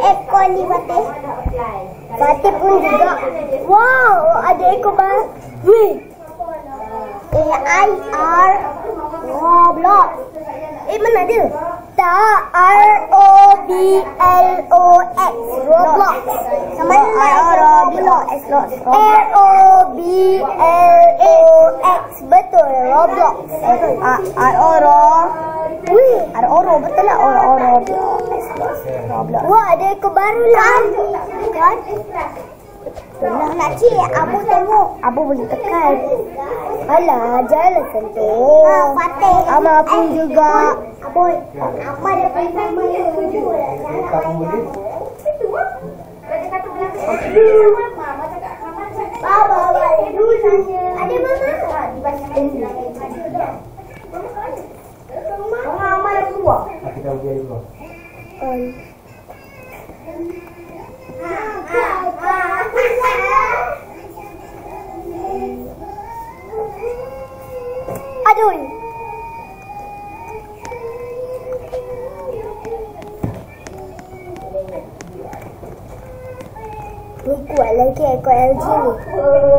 ekor ni Fatih? Fatih pun juga. Wow, ada ekor baru. Weh. A-I-R Roblox. Eh, mana dia? R-O-B-L-O-X. Roblox. Sama ada Roblox. R-O-B-L-O-X. Betul, Roblox. R-O-R-O. Weh. R-O-R-O. Betul lah R-O-R-O. Roblox. Wah, ada ekor baru lah. Kan? Belah nak cik, Abu tengok. Abu boleh tekan. Alah, janganlah sentuh. Ha, Fatih. Ama pun juga. Abu, apa ada perintah mana? Baba, balik dulu sana. Ada mama? Di bawah Mama, mama dah keluar. Kita ujian dulu. Aduh. Ni kuat lagi ekor LG ni. Janganlah, biar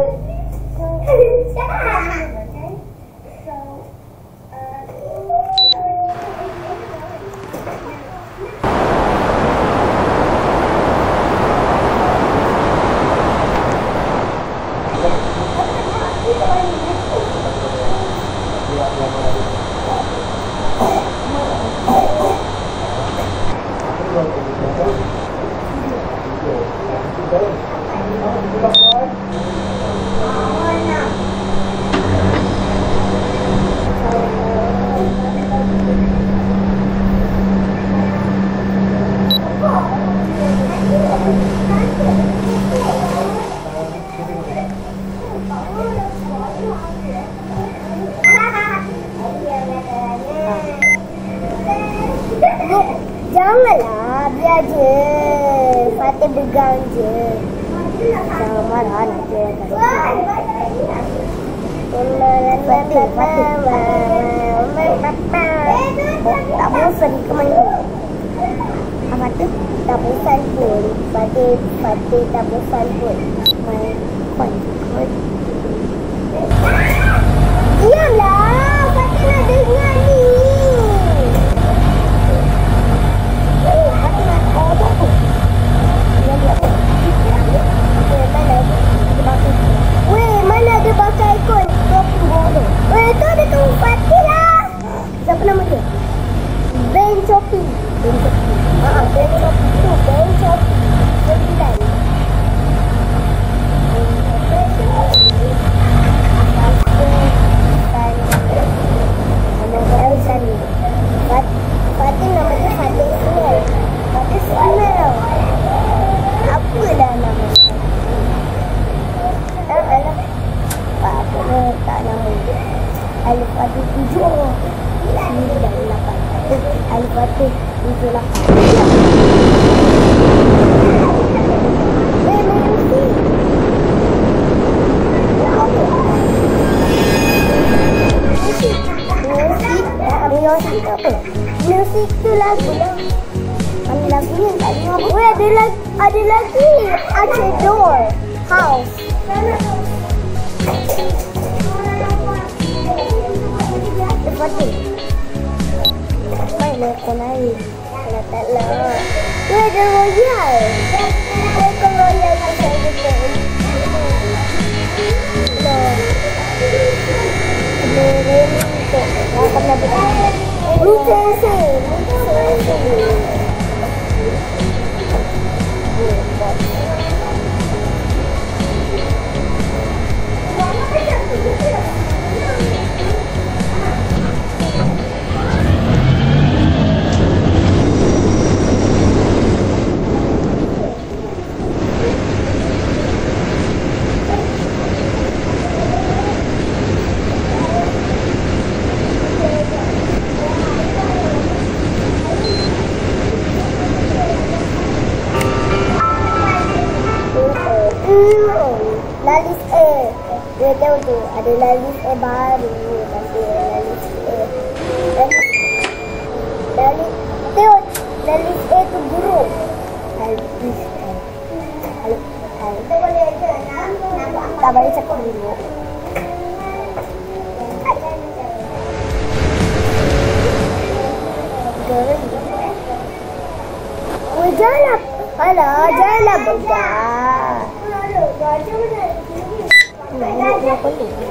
je. Fatih pegang je. Jangan marah nak Fatih. Tak bosan ke mana? Apa tu? Tak bosan pun. Fatih, Fatih tak bosan pun. Main fun. Diamlah, Fatih nak dengar ni. Oh, Fatih nak oh, apa tu? Dia lihat apa? Eh, mana? Dia bakal Weh, mana ada bakal ikon? Shopping boleh. Weh, tu ada tu Fatih lah. Siapa nama dia? Ben Chopping. Ben Shopping. Ah, Ben Chopping tu. Ben Chopping. Ni sensei. Ni sensei. Lalis ada lalu eh baru nanti lalu eh lalu lalu lalu eh tu buruk kan. lalu lalu lalu tu boleh je nak tak boleh cakap buruk Janganlah. Alah, janganlah bergerak. Jangan. bergerak. Jangan. bergerak.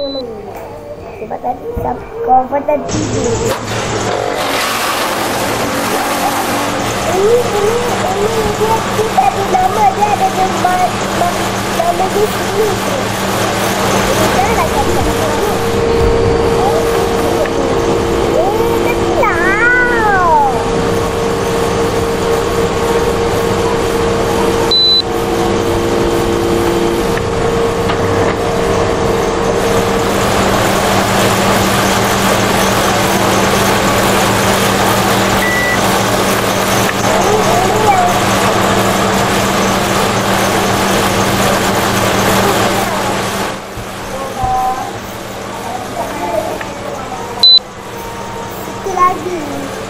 yang main. Sebab tadi siapa Tadinho.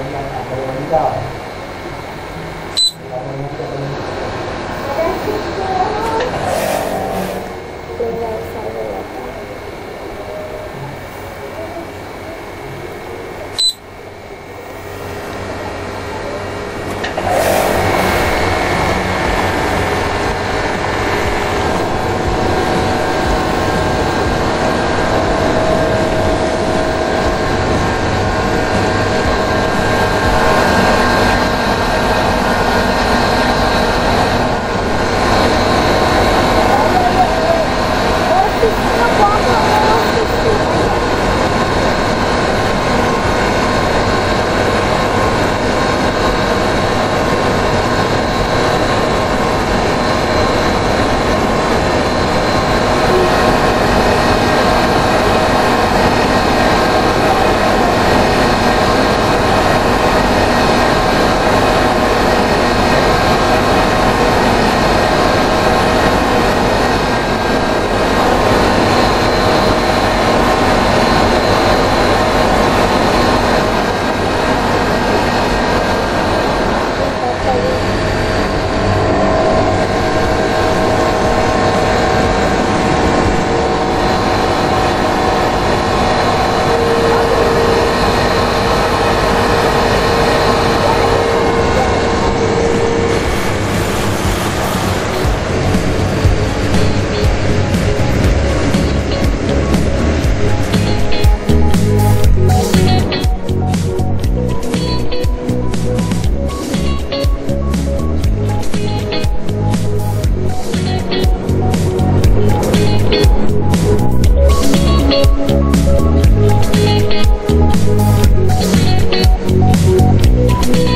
大家好，我们叫。Ada lagi.